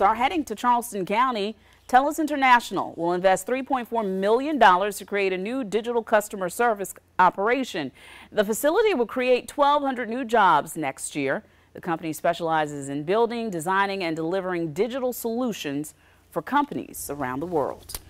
are heading to Charleston County. TELUS International will invest $3.4 million to create a new digital customer service operation. The facility will create 1,200 new jobs next year. The company specializes in building, designing, and delivering digital solutions for companies around the world.